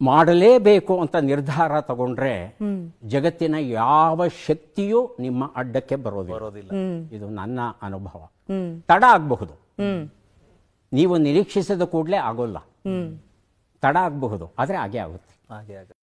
ಮಾಡಲೇಬೇಕು ಅಂತ ನಿರ್ಧಾರ ತಗೊಂಡ್ರೆ ಜಗತ್ತಿನ ಯಾವ ಶಕ್ತಿಯೂ ನಿಮ್ಮ ಅಡ್ಡಕ್ಕೆ ಬರೋದಿಲ್ಲ. ಇದು ನನ್ನ ಅನುಭವ. ತಡ ಆಗಬಹುದು. ನೀವು ನಿರೀಕ್ಷಿಸಿದ ಕೂಡಲೇ ಆಗೋಲ್ಲ. ತಡ ಆಗಬಹುದು. ಆದರೆ ಹಾಗೆ ಆಗುತ್ತೆ. ಹಾಗೆ ಆಗುತ್ತೆ.